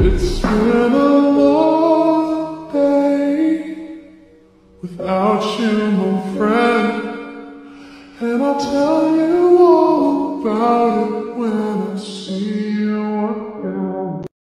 It's been a long day without you, my friend, and I'll tell you all about it when I see you.